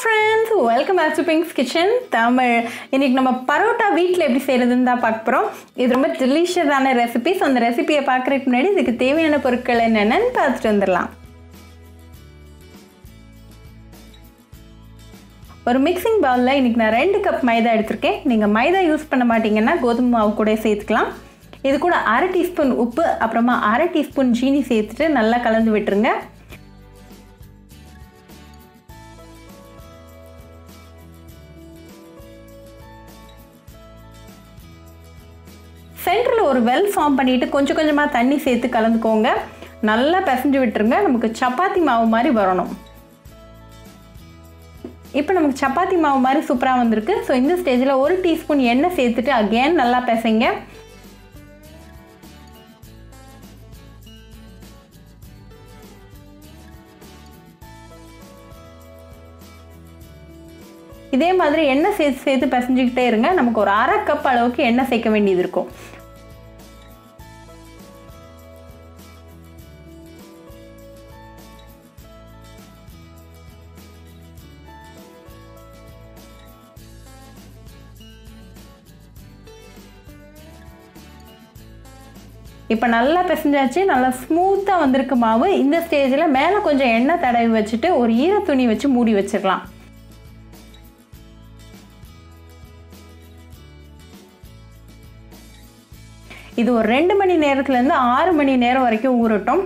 Friends welcome back to Pinks kitchen Tamil. இன்னைக்கு நம்ம பரோட்டா வீட்டில் எப்படி செய்கிறதுன்னு தான் பார்க்க போகிறோம் இது ரொம்ப டெலிஷியஸான ரெசிபிஸ் அந்த ரெசிபியை பார்க்குறதுக்கு முன்னாடி இதுக்கு தேவையான பொருட்கள் என்னென்னு பார்த்துட்டு வந்துடலாம். ஒரு மிக்சிங் பவுலில் இன்றைக்கி நான் ரெண்டு கப் மைதா எடுத்திருக்கேன். நீங்கள் மைதா யூஸ் பண்ண மாட்டீங்கன்னா கோதுமை மாவு கூட சேர்த்துக்கலாம். இது கூட அரை டீஸ்பூன் உப்பு அப்புறமா அரை டீஸ்பூன் ஜீனி சேர்த்துட்டு நல்லா கலந்து விட்டுருங்க. சென்டரில் ஒரு வெல் ஃபார்ம் பண்ணிவிட்டு கொஞ்சம் கொஞ்சமாக தண்ணி சேர்த்து கலந்துக்கோங்க. நல்லா பிசைஞ்சு விட்டுருங்க. நமக்கு சப்பாத்தி மாவு மாதிரி வரணும். இப்போ நமக்கு சப்பாத்தி மாவு மாதிரி சூப்பராக வந்திருக்கு. ஸோ இந்த ஸ்டேஜில் ஒரு டீஸ்பூன் எண்ணெய் சேர்த்துட்டு அகேன் நல்லா பிசைங்க. இதே மாதிரி எண்ணெய் சேர்த்து சேர்த்து பிசைஞ்சிக்கிட்டே இருங்க. நமக்கு ஒரு அரை கப் அளவுக்கு எண்ணெய் சேர்க்க வேண்டியது இருக்கும். இப்போ நல்லா பிசைஞ்சாச்சு நல்லா ஸ்மூத்தாக வந்திருக்கு மாவு. இந்த ஸ்டேஜில் மேலே கொஞ்சம் எண்ணெய் தடவி வச்சுட்டு ஒரு ஈர துணி வச்சு மூடி வச்சுக்கலாம் இது ஒரு ரெண்டு மணி நேரத்துலேருந்து ஆறு மணி நேரம் வரைக்கும் ஊறட்டும்.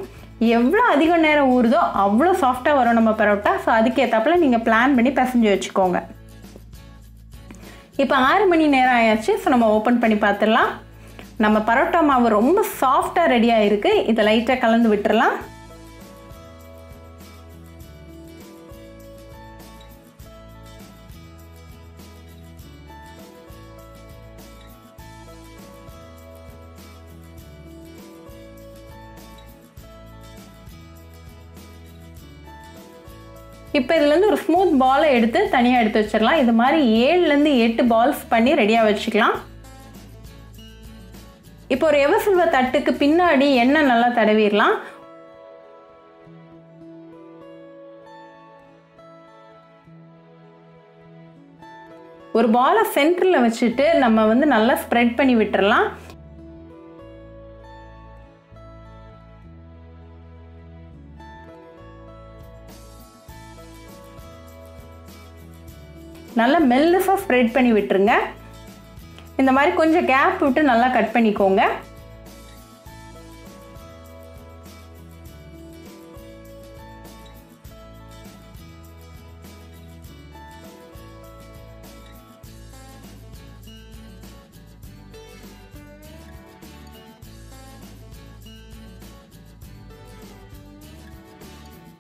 எவ்வளோ அதிக நேரம் ஊறுதோ அவ்வளோ சாஃப்டாக வரும் நம்ம பரோட்டா. ஸோ அதுக்கேற்றாப்புல நீங்கள் பிளான் பண்ணி பிசைஞ்சு வச்சுக்கோங்க. இப்போ ஆறு மணி நேரம் ஆயாச்சு. ஸோ நம்ம ஓப்பன் பண்ணி பார்த்துடலாம் நம்ம பரோட்டா மாவு ரொம்ப சாஃப்டாக ரெடியாக இருக்குது இதை லைட்டாக கலந்து விட்டுறலாம். இப்போ இதுலேருந்து ஒரு ஸ்மூத் பாலை எடுத்து தனியாக எடுத்து வச்சிடலாம். இது மாதிரி ஏழுலேருந்து எட்டு பால்ஸ் பண்ணி ரெடியாக வச்சுக்கலாம். இப்போ ஒரு எவசில்வ தட்டுக்கு பின்னாடி எண்ணெய் நல்லா தடவிடலாம்? ஒரு பாலை சென்டரில் வச்சுட்டு நம்ம வந்து நல்லா ஸ்ப்ரெட் பண்ணி விட்டுறலாம். நல்லா மெல்லுசாக ஸ்ப்ரெட் பண்ணி விட்டுருங்க. இந்த மாதிரி கொஞ்சம் கேப் விட்டு நல்லா கட் பண்ணிக்கோங்க.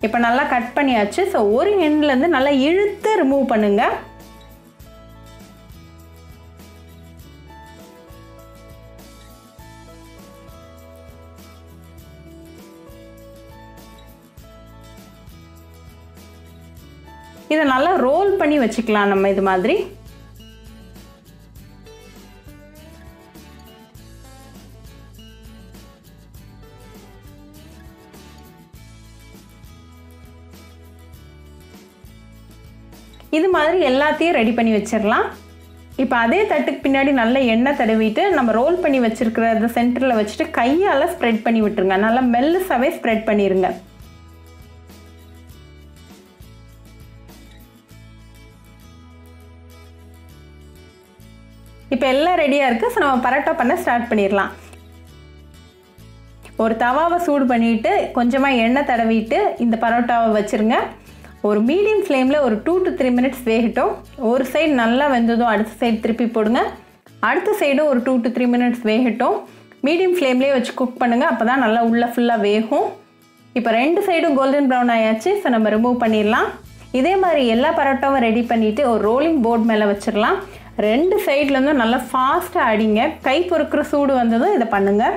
இப்போ நல்லா கட் பண்ணியாச்சு. ஸோ ஒரு எண்ட்லேருந்து நல்லா இழுத்து ரிமூவ் பண்ணுங்கள் இதை நல்லா ரோல் பண்ணி வச்சுக்கலாம் நம்ம இது மாதிரி. இது மாதிரி எல்லாத்தையும் ரெடி பண்ணி வச்சிடலாம். இப்போ அதே தட்டுக்கு பின்னாடி நல்ல எண்ணெய் தடவிட்டு நம்ம ரோல் பண்ணி வச்சுருக்கிறத சென்டரில் வச்சுட்டு கையால் ஸ்ப்ரெட் பண்ணி விட்டுருங்க. நல்லா மெல்லுசாவே ஸ்ப்ரெட் பண்ணிடுங்க இப்போ எல்லாம் ரெடியாக இருக்குது ஸோ நம்ம பரோட்டா பண்ண ஸ்டார்ட் பண்ணிடலாம். ஒரு தவாவை சூடு பண்ணிவிட்டு கொஞ்சமாக எண்ணெய் தடவிட்டு இந்த பரோட்டாவை வச்சுருங்க. ஒரு மீடியம் ஃப்ளேமில் ஒரு டூ டு த்ரீ மினிட்ஸ் வேகட்டும். ஒரு சைடு நல்லா வெந்ததும் அடுத்த சைடு திருப்பி போடுங்க. அடுத்த சைடும் ஒரு டூ டு த்ரீ மினிட்ஸ் வேகட்டும். மீடியம் ஃப்ளேம்லேயே வச்சு குக் பண்ணுங்கள் அப்போ தான் நல்லா உள்ளே ஃபுல்லாக வேகும். இப்போ ரெண்டு சைடும் கோல்டன் ப்ரௌன் ஆயாச்சு. ஸோ நம்ம ரிமூவ் பண்ணிடலாம். இதே மாதிரி எல்லா பரோட்டாவும் ரெடி பண்ணிவிட்டு ஒரு ரோலிங் போர்ட் மேலே வச்சிடலாம். ரெண்டு சைட்லேருந்தும் நல்லா ஃபாஸ்ட்டாக அடிங்க. கை பொறுக்கிற சூடு வந்ததும் இதை பண்ணுங்கள்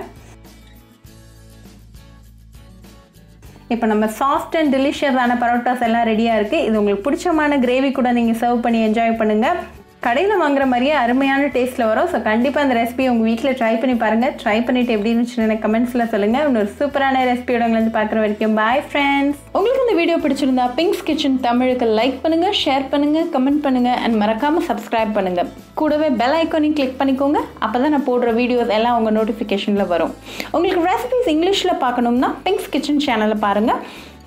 இப்போ நம்ம சாஃப்ட் அண்ட் டெலிஷியஸான பரோட்டாஸ் எல்லாம் ரெடியாக இருக்குது இது உங்களுக்கு பிடிச்சமான கிரேவி கூட நீங்கள் சர்வ் பண்ணி என்ஜாய் பண்ணுங்கள் கடையில் வாங்குற மாதிரியே அருமையான டேஸ்ட்டில் வரும். ஸோ கண்டிப்பாக அந்த ரெசிபி உங்கள் வீட்டில் ட்ரை பண்ணி பாருங்கள் ட்ரை பண்ணிவிட்டு எப்படி இருந்துச்சுன்னு எனக்கு கமெண்ட்ஸில் சொல்லுங்கள் இன்னொரு சூப்பரான ரெசிபியோட உங்களை வந்து பார்க்குற வரைக்கும். பாய் ஃப்ரெண்ட்ஸ் உங்களுக்கு இந்த வீடியோ பிடிச்சிருந்தா பிங்க்ஸ் கிச்சன் தமிழுக்கு லைக் பண்ணுங்கள் ஷேர் பண்ணுங்கள் கமெண்ட் பண்ணுங்கள் அண்ட் மறக்காமல் சப்ஸ்கிரைப் பண்ணுங்கள் கூடவே பெல் ஐக்கானையும் கிளிக் பண்ணிக்கோங்க. அப்போ தான் நான் போடுற வீடியோஸ் எல்லாம் உங்கள் நோட்டிஃபிகேஷனில் வரும். உங்களுக்கு ரெசிபிஸ் இங்கிலீஷில் பார்க்கணும்னா பிங்க்ஸ் கிச்சன் சேனலை பாருங்கள்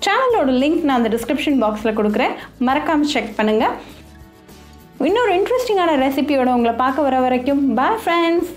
சேனலோட லிங்க் நான் அந்த டிஸ்கிரிப்ஷன் பாக்ஸில் கொடுக்குறேன். மறக்காமல் செக் பண்ணுங்கள் இன்னொரு இன்ட்ரெஸ்டிங்கான ரெசிபியோட உங்களை பார்க்க வர வரைக்கும் பாய் ஃப்ரெண்ட்ஸ்